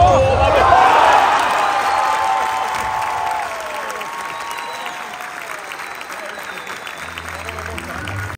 어!